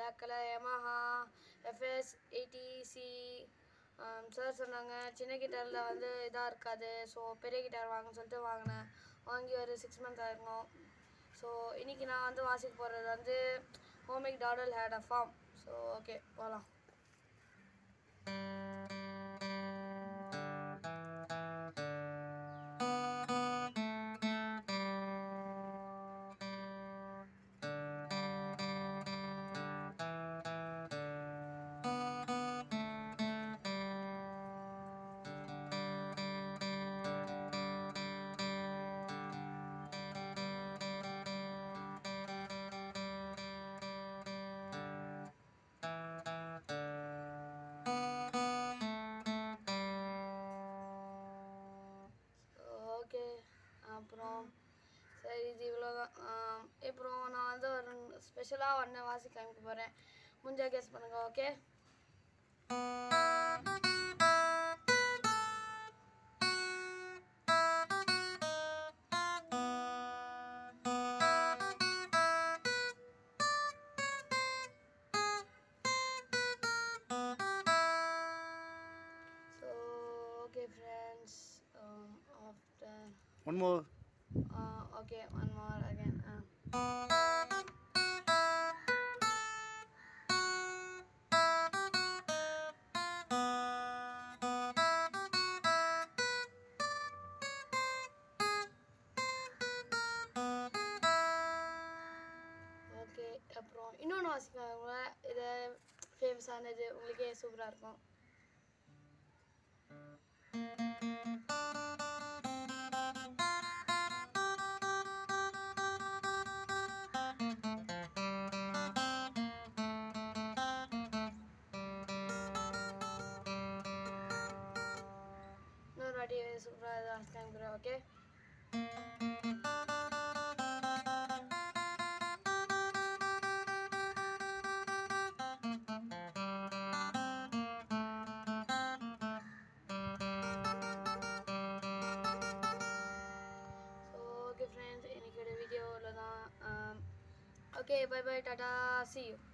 Black colour FS eighty C sir சொன்னாங்க சின்ன கிட்டாரில் வந்து இதாக இருக்காது. ஸோ பெரிய கிட்டார் வாங்கன்னு சொல்லிட்டு வாங்கினேன். வாங்கி ஒரு சிக்ஸ் மந்த் ஆயிருக்கும். ஸோ இன்றைக்கி நான் வந்து வாசிக்க போகிறது வந்து ஹோமிக் டாடல் ஹேட் அ ஃபார்ம் ஸோ ஓகே போகலாம் அப்புறம் சரி இது இவ்வளோதான் அப்புறம் நான் வந்து ஒரு ஸ்பெஷலாக ஒன்றை வாசி காமிக்க போகிறேன் முடிஞ்சா கேஸ் பண்ணுங்க okay after one more Uh, okay, one more again. Uh. Okay அப்புறம் இன்னொன்று வாசிக்கலாம் இது ஃபேமஸானது உங்களுக்கே சூப்பராக இருக்கும் is last time okay? So okay friends in a video um okay bye bye tata see you.